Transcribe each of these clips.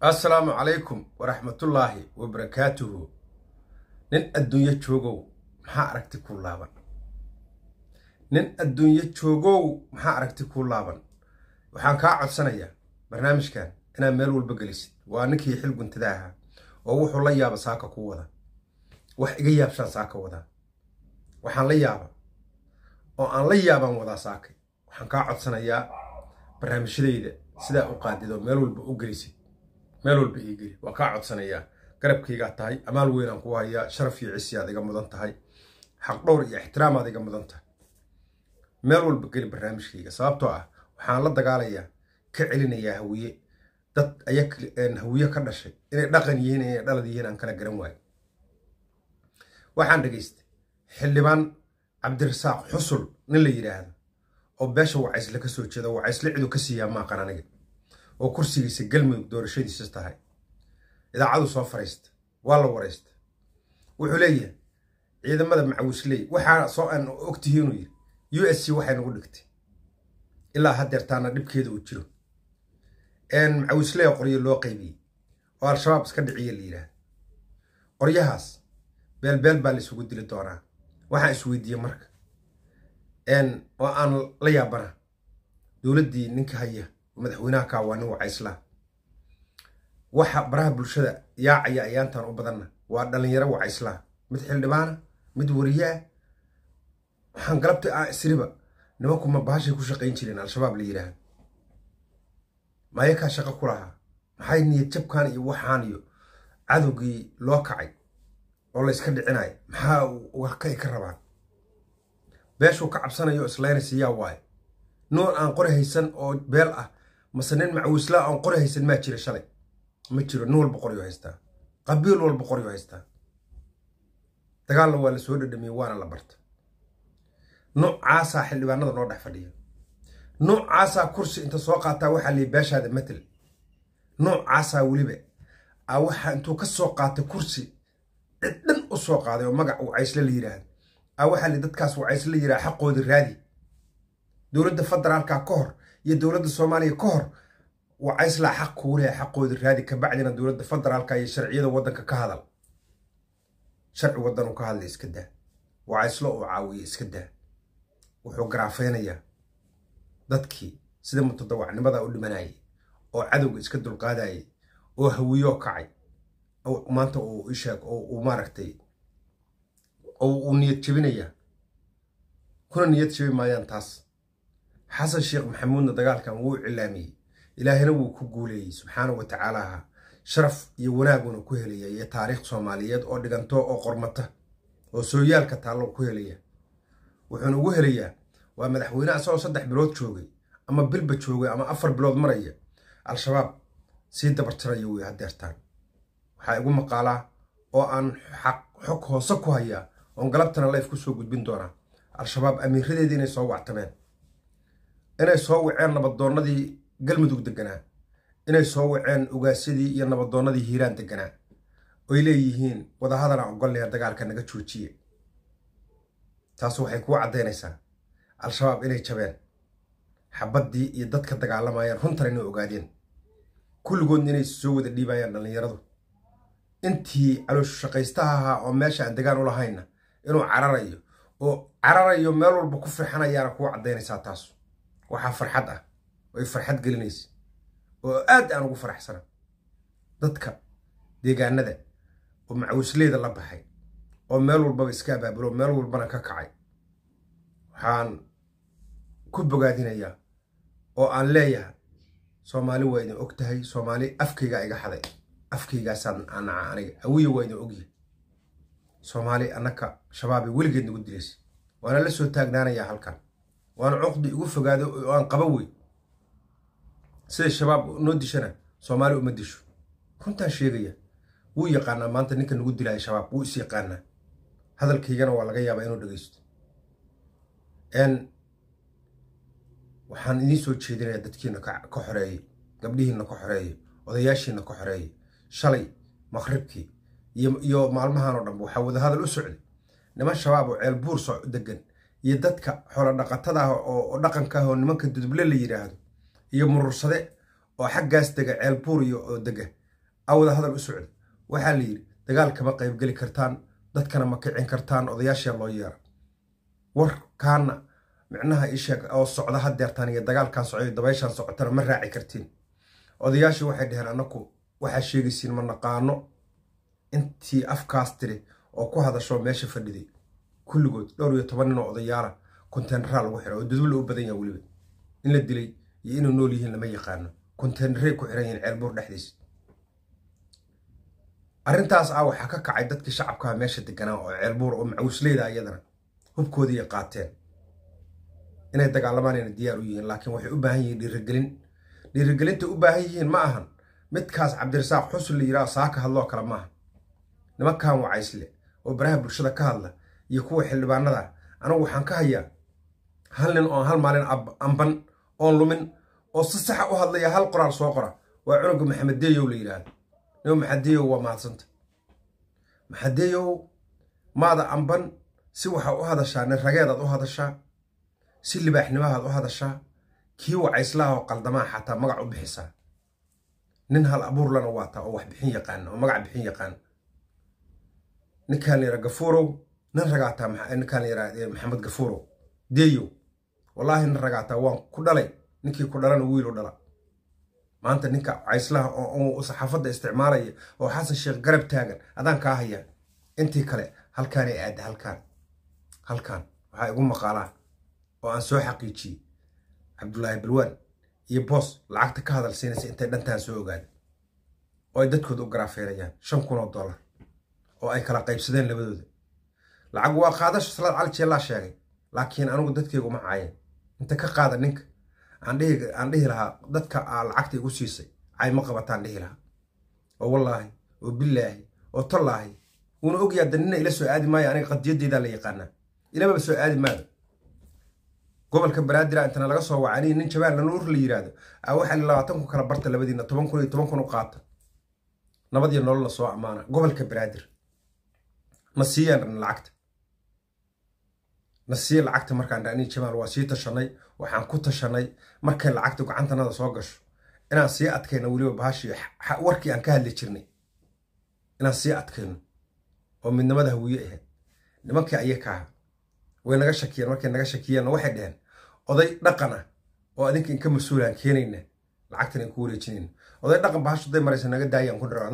assalaamu calaykum waraxmatullaahi wabarakaatuhu nin adduunyo joogow maxaa aragti kuu laaban? Nin adduunyo joogow maxaa aragti kuu laaban? Waxaan kaa codsanayaa barnaamijkan inaad meel walba gelisid. Waa ninkii xil guntada ahaa oo wuxuu la yaaba saaka ku wada. Wax iga yaabshaan saaka wadaa waxaan la yaaba oo aan la yaabaan wadaa saakay. Waxaan kaa codsanayaa barnaamijyadayda sidaa u qaadid oo meel walba u gelisid meel walba ii geli. Waan kaa codsanayaa. Garabkaygaa tahay. Amaal weynaan ku hayaa sharaf iyo cisi aad iga mudan tahay. Xaq dhowr iyo ixtiraam aad iga mudan tahay. Meel walba geli barnaamijkayga. Sababtoo ah waxaan la dagaalayaa ka celinayaa hawiye dad hawiye ka dhashay. Inay dhaqan yihiin inay dhalad yihiin aan kala garan waayo. Waxaan dhegaystay xildhibaan cabdirasaaq xusul nin la yidhaahdo oo beesha wacaysle ka soo jeeda wacaysle cidu ka siiyaa maaqan aniga oo kursigiisa galmudug doorashadiisa tahay. Idaacadu soo fariista waa la waraysta wuxuu leeyahay ciidamada macawisley waxaa soo aan ogtihi yidhi u s c waxay nagu dhigtay. Ilaa haddeertaana dhibkeeda uu jiro. Macawisley qoryo loo qaybiyey oo al-shabaab iska dhiciya la yidhaahda qoryahaas beelbeel baa la isugu dili doonaa. Waxaan isweydiiyey marka. Oo aan la yaabana dowladdii ninka haya madaxweynaha kaa waa nin wacayslaa waxa baraha bulshada yaacaya ayaantan u badanna. Waa dhallinyaro wacayslaa mid xildhibaana mid wariyaa waxaan galabta ah isriba nimankuma bahashay ku shaqayn jireen al-shabaab la yidhaahdo mayakaa shaqo ku lahaa. Maxay niyad jabkan iyo waxaan iyo cadowgii loo kacay oo la yska dhicinayo maxaa wakay ka rabaan beeshuu ka cabsanayo islaynaysa yaa waaye. Noon aan qori haysan oo beel ah mase nin macawislaa aan qori haysan maa jira shalay. Ma jiro nin walba qoryo haystaa qabiil walba qoryo haystaa dagaalna waa la soo dhadhamiyey waana la barta. Noocaasaa xildhibaanada noo dhex fadhiya. Noocaasaa kursi inta soo qaataa waxaa liyi beeshaada matal. Noocaasaa weliba a waxaa intuu ka soo qaatay kursi cid dhan u soo qaaday oo magac wacaysle la yidhaahdo a waxaa li dadkaas wacaysle la yidhaha xaqooda raadi. Dowladda federaalka ka hor iyo dowladda soomaaliya ka hor wacayslaa xaq kuu leha xaqooda raadi kabacdina dowladda federaalka iyo sharciyada waddanka ka hadal. Sharci waddan ka hadlay iska daa. Wacayslo uu caawiye iska daa. Wuxuu garaafeynayaa dadkii sida mutadawacnimada u dhimanayay oo cadowga iska dulqaadayay oo hawiyoo kacay maanta uu isheeg oo uu maaragtay oo uu niyad jebinayaa kuna niyad jebi maayaan taas xasan sheekh maxamuudna dagaalkan wuu cilaamiyey. Ilaahina wuu ku guuleeyey subxaana wa tacaalaha sharaf iyo wanaaguna ku helaya iyo taariikh soomaaliyeed oo dhiganto oo qormata oo sooyaalka taallo ku helaya. Wuxuuna ugu helayaa waa madaxweyne asagoo saddex bilood joogay ama bilba joogay ama afar bilood maraya. Al-shabaab sii dabartirayo wey haddeertaan. Waxaa igu maqaalaa oo aan xaq xog hoose ku hayaa oon galabtana layf ku soo gudbin doonaa. Al-shabaab amiiradeedii inay soo wactameen inay soo waceen nabadoonnadii galmudug deganaa inay soo waceen ogaasyadii iyo nabadoonnadii hiiraan deganaa oy leeyihiin wadahadana ogolnaya dagaalka naga joojiye. Taas waxay kuu caddaynaysaa al-shabaab inay jabeen xabaddii iyo dadka dagaalamayeen runtan inay ogaadeen. Kulligoodna inay soo wada dhiibayaan dhallinyaradu. Intii calooshu shaqaystaha ahaa oo meesha aan degaan u lahayna inuu cararayo oo cararayo meel walba ku firxanayaana kuu caddaynaysaa taas waxaa farxad ah. Oy farxad gelinaysa oo aad aan ugu faraxsana dadka deegaanada oo macawisleyda la baxay oo meel walbaba iska abaabulo meel walbana ka kacay. Waxaan ku bogaadinayaa oo aan leeyahay soomaali waa idin og tahay soomaali afkaygaa iga xaday. Afkaygaasaan naca aniga hawiya waa idin ogyahay soomaali annaka shabaabay weligeed nagu dilaysa waana la soo taagnaanayaa halkan waana cuqdi igu fogaado oo aan qaba wey. Sida shabaab noo dishana soomaali uma disho. Runtaan sheegaya wuu yaqaanaa maanta ninka nagu dilaya shabaab wuu is yaqaanaa. Hadalkaygana waa laga yaabaa inuu dhegeysto waxaan idiin soo jeedinayaa dadkiina ka xoreeyey gabdhihiina ka xoreeyey odayaashiina ka xoreeyey shalay maqribkii iyo maalmahan oo dhanba waxaa wadahadal u socday. Niman shabaab oo ceel buur degan iyo dadka xoolo dhaqatada ah oo dhaqanka ah oo nimanka duduble la yidhaahdo iyo murursade oo xaggaas dega ceel buur iyo oo dega awada hadal u socda waxaa la yidhi dagaal kama qaybgeli kartaan dadkana ma kicin kartaan odayaashee loo yeera warkaana micnaha isheeg oo socda hadeertaan iyo dagaalkan socoyo dabayshaan socotana ma raaci kartiin. Odayaashii waxay dhaheen anaku waxaa sheegaysiin ma naqaano intii afkaas tiri oo ku hadasho meesha fadhiday kulligood dhowr iyo toban nin oo odayaala konteynaraa lagu xira oo dudula u badan yaha weliba in la dilay iyo inuu nool yihiin lama yaqaano. Konteynaray ku xiran yihiin ceelbuur dhexdiisa arrintaas ah waxaa ka kacay dadkii shacabkaha meesha deganaa oo ceelbuur oo macawisleyda iyadana hubkoodii qaateen. Inay dagaalamaan diyaar u yihiin laakiin waxay u baahan yihiin dhiirigelin. Dhiirigelinta u baahan yihiin ma ahan. Midkaas cabdirasaaq xusun la yidhaha saaka hadloo kale maaha nimankan wacaysle oo baraha bulshada ka hadla iyo kuwa xildhibaanada. Anigu waxaan ka hayaa hal nin oon hal maalin amban oon lumin oo si saxa u hadlaya hal qoraal soo qora. Waa cunuga maxamed deeyow la yidhaahdo. Nima maxadeeyow waa mahadsanta maxadeeyow maada amban si waxaa u hadashaa nin rageedaad u hadashaa si libaaxnimahaad u hadashaa kii wacayslaha oo qaldamaa xataa magac u bixisaa. Nin hal abuurlana waataa oo wax bixin yaqaana oo magac bixin yaqaana ninkaan layira gafuurow nin ragaataa ninkaan layira maxamed gafuurow deeyow wallaahi nin ragaataa waan ku dhalay ninkii ku dhalana wiilu dhala maanta ninka cayslaha oo saxaafadda isticmaalaya oo xasan sheekh garab taagan adaan kaa hayaa intii kale halkaanay aadda halkaan halkaan waxaa igu maqaalaa oo aan soo xaqiijiyey cabdulaahi balwaan iyo boos lacagta ka hadal siinaysa intay dhantaan soo ogaada oo ay dadkooda u garaafeynayaan shan kun oo dollar. Oo ay kala qaybsadeen labadooda lacag waa qaadasho salaad cali jeellaa sheegay. Laakiin anigu dadkaygu ma caayeen inta ka qaada ninka aan dhihi lahaa dadka aa lacagta igu siisay cay ma qabataan dhihi lahaa. Oo wallaahi oo bilaahi oo tallaahi wuuna ogyaa da nina ila soo aadi maayo aniga qadiyadeydaa la yaqaanaa. Ilamaba soo aadi maado gobolka baraadira intana laga soo waca nin jabaan lanuur la yiraahdo. A waxaa labaatan kun kala barta labadiina toban kun iyo toban kun u qaata. Nabad iyo nolol la soo ammaana gobolka baraadir na siiyaan lacagta na siiya lacagta markaan dhani jamaal waa sii tashanay waxaan ku tashanay. Markay lacagta gacantanada soo gasho inaan sii adkayno weliba bahashii warkii aan ka hadli jirnay inaan sii adkayno. Oo midnimada hawiye ahayd. Nimankii ayaka aha way naga shakiyeen markay naga shakiyeenna waxay dhaheen oday dhaqan ah oo adinka inka mas'uulaan keenayna lacagtan in wareejinayna oday dhaqan bahashu day maraysa naga daayaan ku dhiro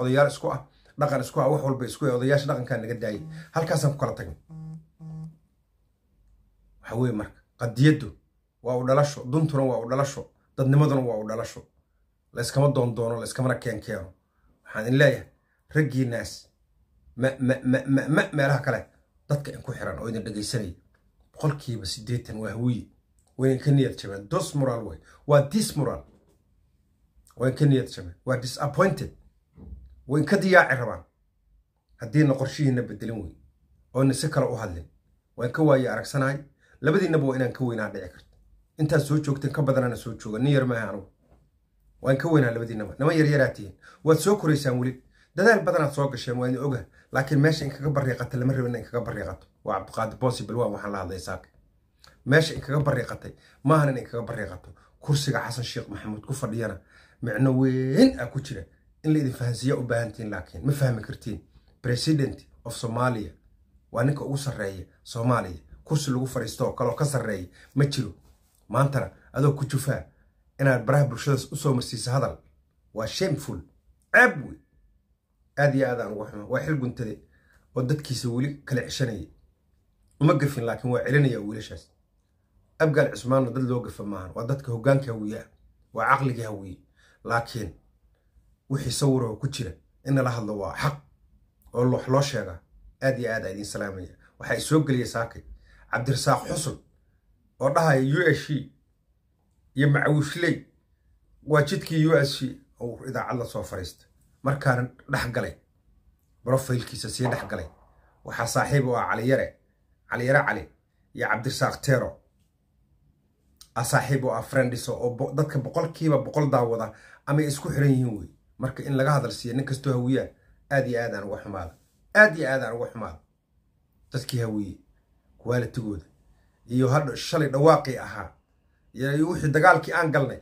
odayaal isku ah dhaqan isku ah wax walba isku ah odayaasha dhaqankaa naga daayay halkaasaan ku kala tagnay waxa weye marka qadiyaddu waa u dhalasho duntuna waa u dhalasho dadnimaduna waa u dhalasho. Layskama doondoono layskamana keenkeeno waxaan in leeyahay raggii naas ma meelaha kale dadka in ku xiran oo idin dhegaysanaya boqolkiiba siddeetan waa hawiye wayn ka niyad jabeen dos moral way waa dis moral wayn ka niyad jabeen waa disappointed. Wayn ka diyaaci rabaan. Haddiina qorshihiina bedelin wey oona si kale u hadlin waan ka waaye aragsanahay labadiinaba waa inaan ka weynaa dhici karta intaad soo joogteen ka badanana soo jooga. Nin yar maaha waan ka weynaa labadiinaba niman yaryaraa tihiin waad soo koraysaan weli. Dadaal badanaad soo gasheen waa idin oga. Laakiin meesha inkaga barriiqata lama rabina inkaga barriiqato. Waa cabdiqaadir possible waan waxaan la saaka meesha inkaga barriiqatay maahan in inkaga barriiqato. Kursiga xasan sheekh maxamuud ku fadhiyana micno weyn ah ku jira. In la idin fahansiiya u baahantihin laakiin ma fahmi kartiin. President of somalia. Waa ninka ugu sarreeya soomaaliya kursi lagu fadhiisto oo kaleoo ka sarreeya ma jiro maantana adoo ku jufaa inaad baraha bulshada u soo marsiisa hadal. Waa shameful ceeb wey aad iyo aad aan xumo waa xil guntade oo dadkiisa weli kala ceshanayay. Uma gafin laakiin waa celinaya wiilashaas. Abgaal cismaanna dad loo gafa maahan waa dadka hoggaanka hawiye ah waa caqligii hawiye laakiin wixii sawiroo ku jira in nala hadlo waa xaq oo wax loo sheegaa. Aad iyo aad aa idiin salaamaya. Waxaa isoo geliya saakay cabdirasaaq xusun oo dhahaya u s c iyo macawishley waa jidkii u s c oo idaacad la soo fadhiista markaana dhex galay sii dhex galay waxaa saaxiib u ah caliyare caliyare cali iyo cabdirasaaq tero a saaxiib u ah friendis oo dadka boqolkiiba boqol daawada amay isku xiran yihiin wey. Marka in laga hadal siiya nin kastoo hawiyaa aad iyo aad aan uga xumaada aad iyo aad aan uga xumaada. Dadkii hawiye kuwaalatigooda iyo hadha shalay dhawaaqii ahaa. Iyo wixii dagaalkii aan galnay